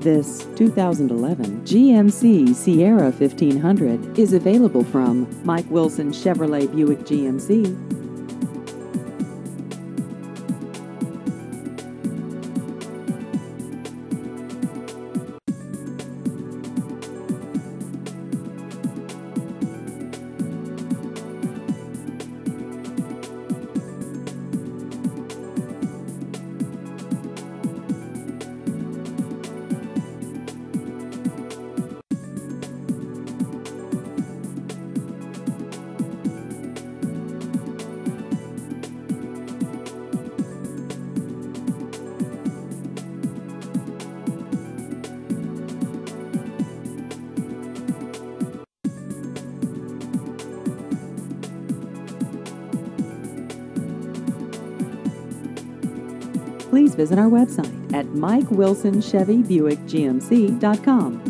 This 2011 GMC Sierra 1500 is available from Mike Wilson Chevrolet Buick GMC. Please visit our website at mikewilsonchevybuickgmc.com.